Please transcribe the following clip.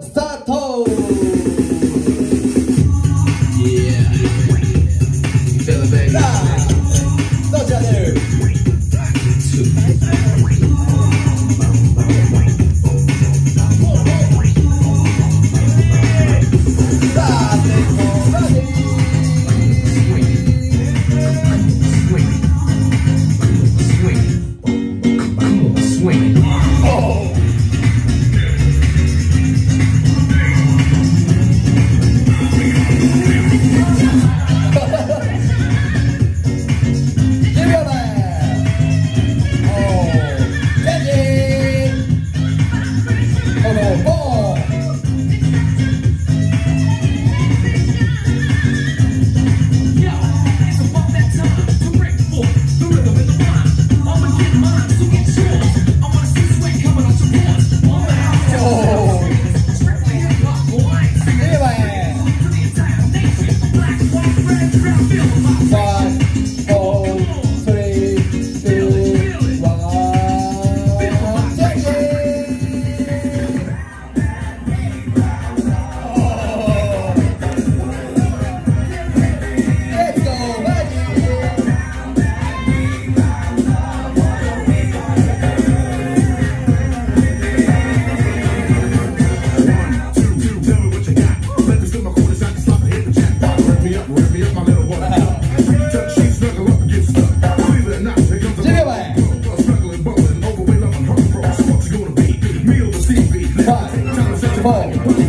Sato. Five, Four,